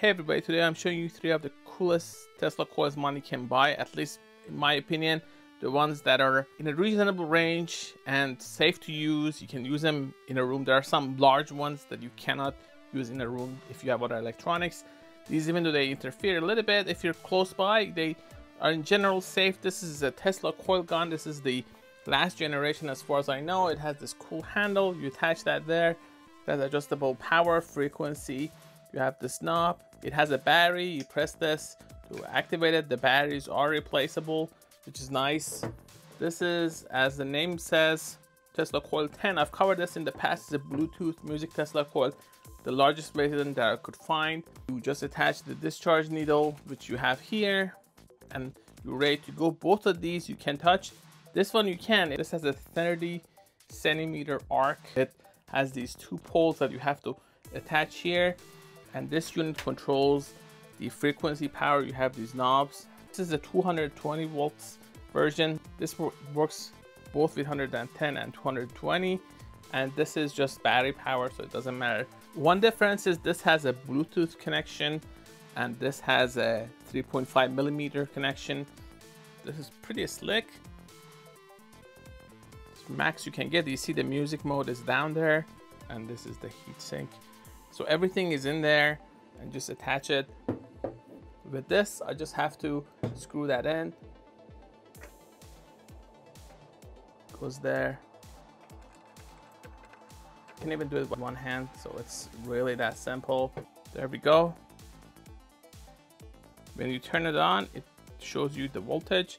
Hey everybody, today I'm showing you three of the coolest Tesla coils money can buy, at least in my opinion. The ones that are in a reasonable range and safe to use. You can use them in a room. There are some large ones that you cannot use in a room if you have other electronics. These, even though they interfere a little bit, if you're close by, they are in general safe. This is a Tesla coil gun. This is the last generation as far as I know. It has this cool handle. You attach that there. That's adjustable power, frequency. You have this knob it has a battery. You press this to activate it. The batteries are replaceable, which is nice. This is, as the name says, Tesla Coil 10. I've covered this in the past. It's a Bluetooth music Tesla coil, the largest version that I could find. You just attach the discharge needle, which you have here, and you're ready to go. Both of these you can touch. This one you can. This has a 30 centimeter arc. It has these two poles that you have to attach here and this unit controls the frequency power you have these knobs. This is a 220 volts version. This works both with 110 and 220 and this is just battery power so it doesn't matter. One difference is this has a bluetooth connection and this has a 3.5 millimeter connection. This is pretty slick. Max you can get you see the music mode is down there and this is the heatsink so everything is in there and just attach it. With this, I just have to screw that in. Goes there. Can even do it with one hand, so it's really that simple. There we go. When you turn it on, it shows you the voltage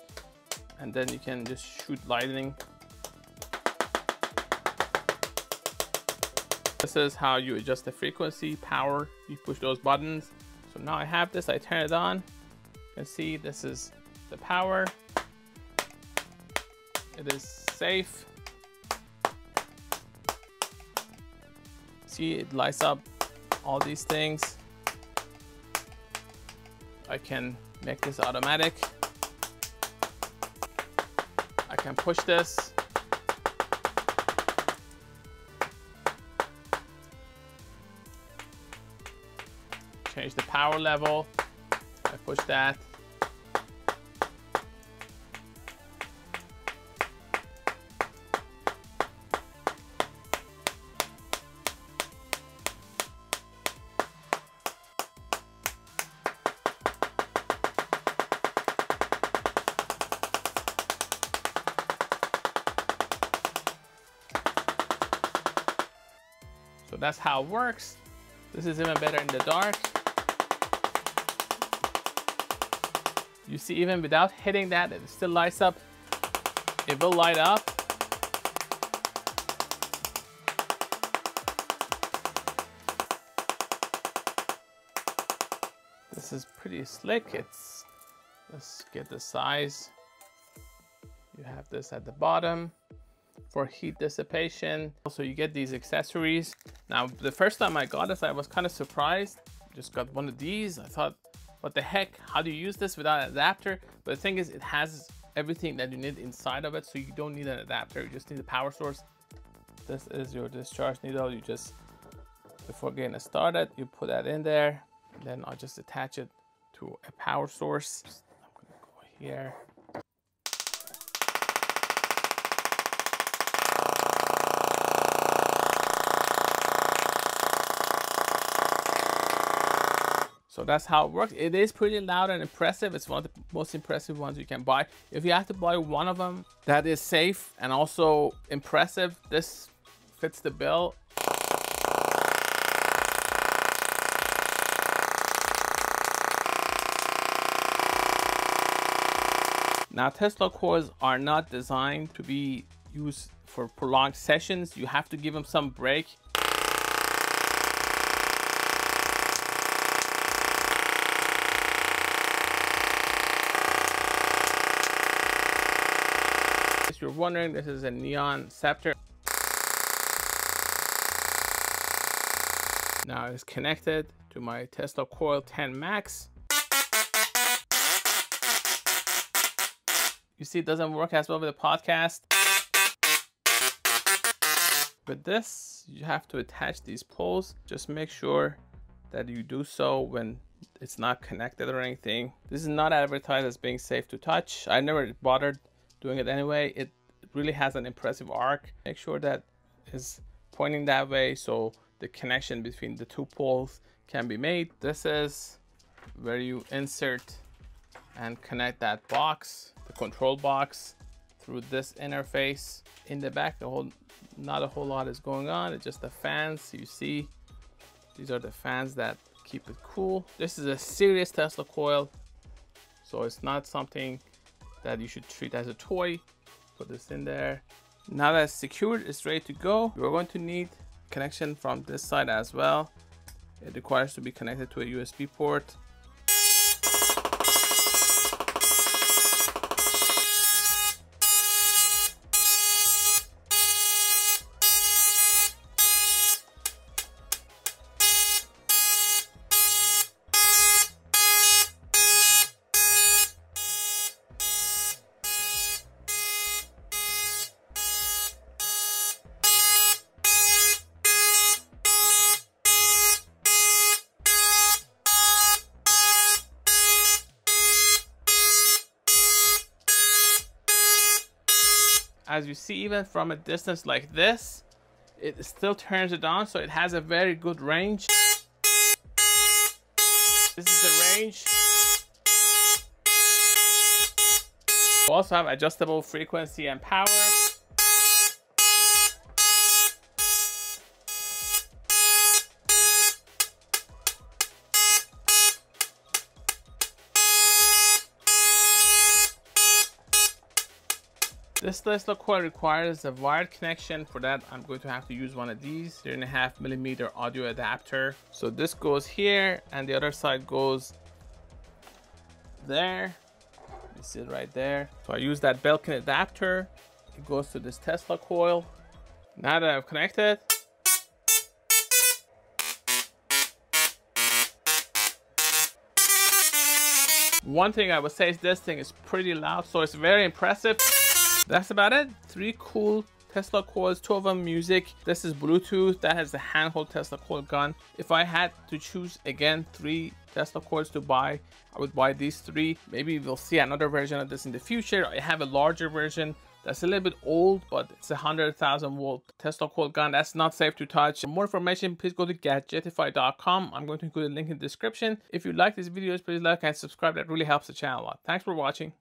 and then you can just shoot lightning This is how you adjust the frequency, power, you push those buttons. So now I have this, I turn it on. You can see this is the power. It is safe. See, it lights up all these things. I can make this automatic. I can push this change the power level. I push that. So that's how it works. This is even better in the dark. You see, even without hitting that, it still lights up. It will light up. This is pretty slick. It's, let's get the size. You have this at the bottom for heat dissipation. Also, you get these accessories. Now, the first time I got this, I was kind of surprised. Just got one of these. I thought what the heck how do you use this without an adapter? But the thing is it has everything that you need inside of it so you don't need an adapter you just need a power source. This is your discharge needle you just before getting it started you put that in there then I'll just attach it to a power source. I'm gonna go here So that's how it works. It is pretty loud and impressive. It's one of the most impressive ones you can buy. If you have to buy one of them that is safe and also impressive, this fits the bill. Now Tesla coils are not designed to be used for prolonged sessions. You have to give them some break. you're wondering, this is a Neon Scepter. Now it's connected to my Tesla Coil 10 Max. You see, it doesn't work as well with the podcast. With this, you have to attach these poles. Just make sure that you do so when it's not connected or anything. This is not advertised as being safe to touch. I never bothered doing it anyway. It really has an impressive arc. Make sure that is pointing that way so the connection between the two poles can be made. This is where you insert and connect that box, the control box through this interface. In the back, the whole not a whole lot is going on. It's just the fans you see. These are the fans that keep it cool. This is a serious Tesla coil, so it's not something that you should treat as a toy. Put this in there. Now that it's secured, it's ready to go. We're going to need connection from this side as well. It requires to be connected to a USB port. As you see even from a distance like this it still turns it on so it has a very good range. This is the range. We also have adjustable frequency and power This Tesla coil requires a wired connection. For that, I'm going to have to use one of these, three and a half millimeter audio adapter. So this goes here and the other side goes there. You see it right there. So I use that Belkin adapter. It goes to this Tesla coil. Now that I've connected, One thing I would say is this thing is pretty loud, so it's very impressive that's about it. Three cool Tesla coils, two of them music. This is Bluetooth. That has the handhold Tesla coil gun. If I had to choose again three Tesla coils to buy, I would buy these three. Maybe we'll see another version of this in the future. I have a larger version that's a little bit old, but it's a 100,000 volt Tesla coil gun. That's not safe to touch. For more information, please go to gadgetify.com. I'm going to include a link in the description. If you like these videos, please like and subscribe. That really helps the channel a lot. Thanks for watching.